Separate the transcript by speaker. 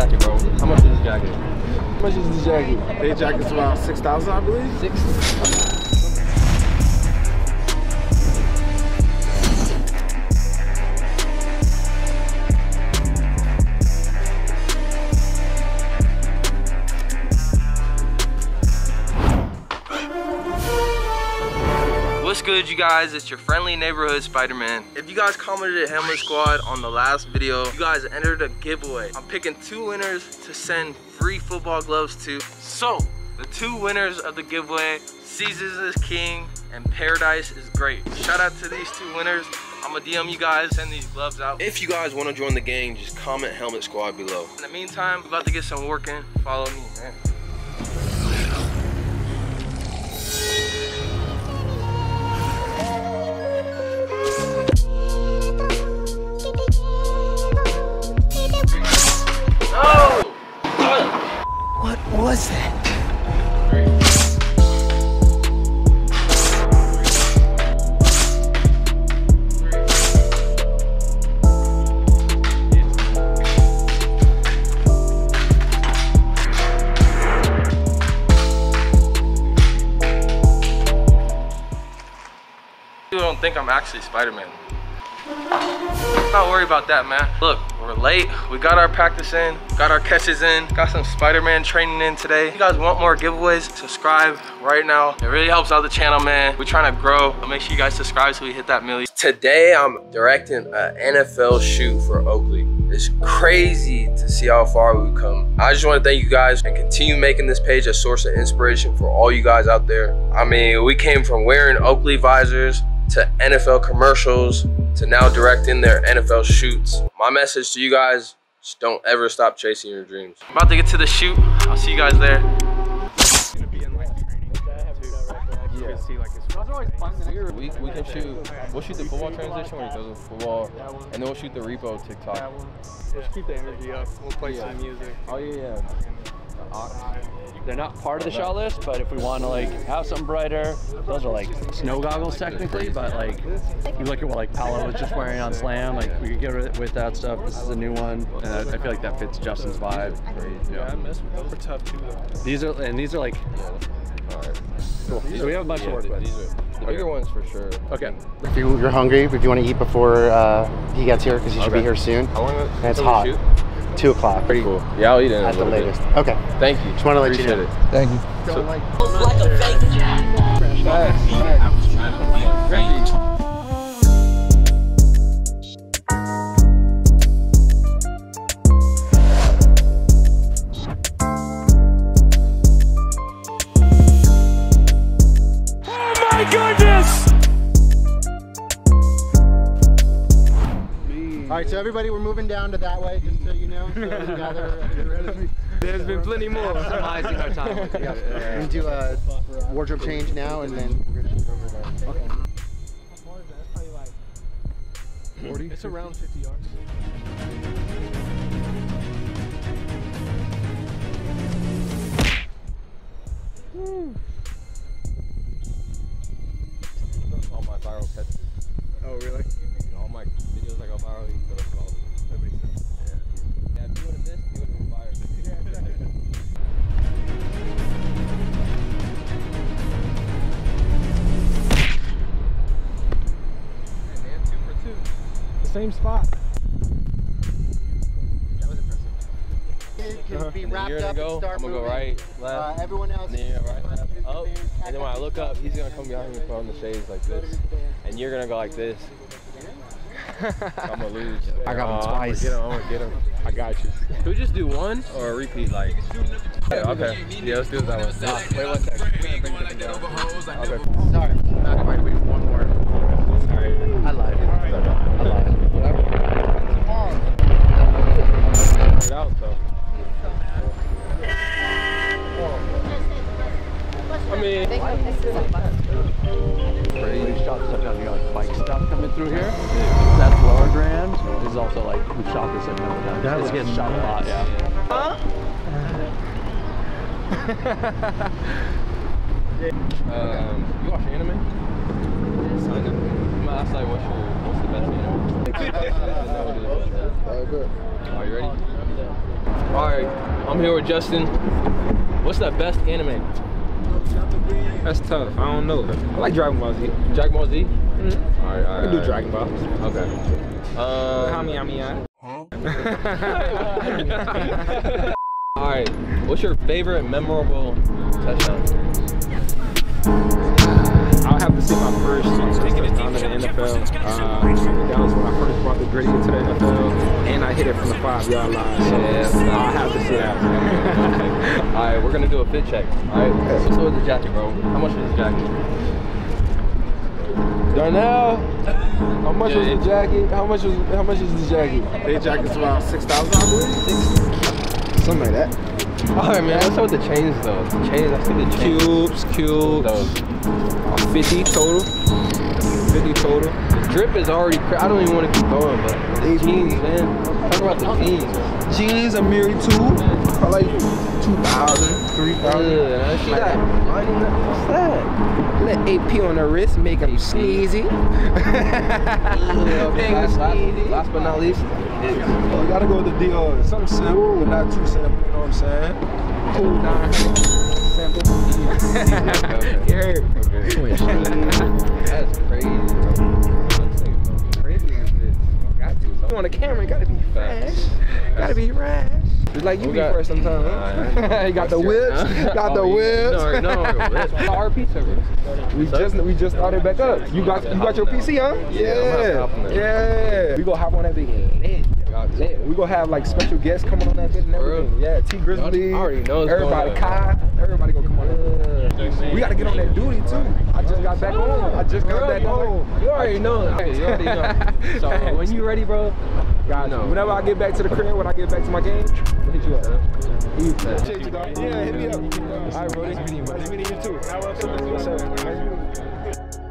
Speaker 1: jacket, bro. How much is this jacket?
Speaker 2: How much is this jacket? This jacket's about 6000 I believe.
Speaker 1: Six. You guys? It's your friendly neighborhood Spider-Man. If you guys commented at Helmet Squad on the last video, you guys entered a giveaway. I'm picking two winners to send free football gloves to. So, the two winners of the giveaway, Caesars is King and Paradise is Great. Shout out to these two winners. I'm gonna DM you guys, send these gloves out. If you guys wanna join the gang, just comment Helmet Squad below. In the meantime, about to get some work in. Follow me, man. Think I'm actually Spider-Man. Not worry about that, man. Look, we're late. We got our practice in, got our catches in, got some Spider-Man training in today. If you guys want more giveaways, subscribe right now. It really helps out the channel, man. We're trying to grow. So Make sure you guys subscribe so we hit that million. Today, I'm directing an NFL shoot for Oakley. It's crazy to see how far we've come. I just want to thank you guys and continue making this page a source of inspiration for all you guys out there. I mean, we came from wearing Oakley visors to NFL commercials to now directing their NFL shoots. My message to you guys, just don't ever stop chasing your dreams. About to get to the shoot. I'll see you guys there.
Speaker 3: We, we can shoot, we'll shoot the football transition where he does the football, and then we'll shoot the repo TikTok.
Speaker 2: Let's keep the energy up. We'll play
Speaker 3: Yeah.
Speaker 2: some music.
Speaker 3: Oh yeah, yeah. The ox.
Speaker 4: They're not part of the shot list, but if we want to like have something brighter, those are like snow goggles technically. But like, you look at what like Paolo was just wearing on Slam, like we could get with, with that stuff. This is a new one, and I, I feel like that fits Justin's vibe.
Speaker 2: Yeah, I
Speaker 4: Yeah.
Speaker 2: miss with those. are tough too though.
Speaker 4: These are and these are like cool. So we have a bunch to work with.
Speaker 3: These are the bigger ones for sure.
Speaker 4: Okay.
Speaker 5: If you, you're hungry, if you want to eat before uh, he gets here, because he should be here soon.
Speaker 3: How long?
Speaker 5: And it's
Speaker 3: till we
Speaker 5: hot.
Speaker 3: Shoot?
Speaker 5: Two o'clock.
Speaker 3: Pretty cool. Yeah, I'll eat it
Speaker 5: At the
Speaker 3: little bit.
Speaker 5: latest. Okay.
Speaker 3: Thank you.
Speaker 5: Just wanna let you
Speaker 3: Appreciate
Speaker 5: know.
Speaker 3: it.
Speaker 2: Thank you.
Speaker 5: Don't like. All right, so everybody, we're moving down to that way, just so you know. So gather.
Speaker 2: There's been plenty more.
Speaker 4: Minimizing our time. with
Speaker 5: Yeah.
Speaker 4: it.
Speaker 5: We're do a wardrobe change now, and then we're gonna shoot over there. Okay.
Speaker 2: It's around 50 yards. Same spot.
Speaker 5: Can be
Speaker 3: And then
Speaker 5: wrapped
Speaker 3: you're
Speaker 5: up
Speaker 3: gonna go,
Speaker 5: and start
Speaker 3: I'm gonna go
Speaker 5: moving.
Speaker 3: right,
Speaker 5: Uh, everyone else.
Speaker 3: and then right, left, up. And then when I look up, he's gonna come behind me and put on the shades like this. And you're gonna go like this. I'm gonna lose.
Speaker 5: I got one
Speaker 3: Oh,
Speaker 5: twice.
Speaker 3: I'm gonna get him. I'm gonna get him. I got you. Can we just do one or a repeat? Like, yeah, okay. Yeah, let's do it that one. Nah, wait one second. We're gonna bring this thing down. Okay.
Speaker 5: Sorry.
Speaker 3: Not quite. We one more. Sorry.
Speaker 5: I lied. I lied.
Speaker 4: We shot this at another time.
Speaker 5: That
Speaker 4: It's
Speaker 5: looks
Speaker 4: getting shot a lot, yeah.
Speaker 3: um, you watch anime? Kind of. I'm gonna ask like, what's your, what's the best anime? I know what it is.
Speaker 5: Oh, good.
Speaker 3: Are you ready?
Speaker 1: All right, I'm here with Justin. What's the best anime?
Speaker 3: That's tough. I don't know. I like Dragon Ball Z.
Speaker 1: Dragon Ball Z. All right, all right.
Speaker 3: I can do. Dragon Ball.
Speaker 1: Okay. Um,
Speaker 3: Hami Hami
Speaker 1: all right. What's your favorite memorable touchdown?
Speaker 3: I'll have to say my first touchdown in the NFL. Uh, that was when I first brought the Griddy into the NFL, and I hit it from the five yard line. So
Speaker 1: Yeah.
Speaker 3: I'll have to say that.
Speaker 1: All right, we're gonna do a fit check. All right. So, so with the jacket, bro. How much is the jacket?
Speaker 2: Darnell, how much
Speaker 1: Yeah,
Speaker 2: was the jacket? How much was how much is the jacket?
Speaker 5: Their jacket's about 6,000, I believe. Something like that.
Speaker 1: All right, man. What's up with the chains though? The chains. I see the chains.
Speaker 3: Cubes, cubes.
Speaker 1: Those.
Speaker 3: 50 total. 50 total.
Speaker 1: The drip is already. Cra- I don't even want to keep going, but the jeans, man. Talk about the jeans.
Speaker 2: Jeans, Amiri two, probably like 2,000, 3,000.
Speaker 1: Yeah, she got money. What's that?
Speaker 3: Let AP on the wrist make them sneezy.
Speaker 1: Okay, last, last, last but not least, is
Speaker 2: Oh, you gotta go with the Dior. Something simple, but not too simple, you know what I'm saying?
Speaker 3: Cool down. Sample. Yeah.
Speaker 1: that's crazy. bro. Crazy is this.
Speaker 3: Got to. You on the camera, gotta be fresh. Gotta be fresh. Just like you
Speaker 1: We
Speaker 3: be
Speaker 1: got-
Speaker 3: fresh sometimes, huh? you got the whips, got the
Speaker 1: Oh,
Speaker 3: whips.
Speaker 1: No, no, whips. Our pizza.
Speaker 3: We just we just started back up. You got you got your PC, huh?
Speaker 1: Yeah, I'm gonna hop on
Speaker 3: Yeah. We gonna hop on that big lit. Lit. We gonna have like special guests coming on that bit and
Speaker 1: For
Speaker 3: everything. Yeah, Tee Grizzley.
Speaker 1: I already know what's
Speaker 3: Everybody,
Speaker 1: going
Speaker 3: Kai. Everybody gonna come on that. We gotta get on that duty too. I just got back on. I just got back on.
Speaker 1: You already know. Okay, you already know. So when you ready, bro,
Speaker 3: Guys,
Speaker 1: No.
Speaker 3: whenever I get back to the crib, when I get back to my game, I'll hit you up.
Speaker 2: Appreciate you, dog. Yeah, hit me up.
Speaker 3: All right, bro. Nice meeting you. Nice meeting you too. What's up?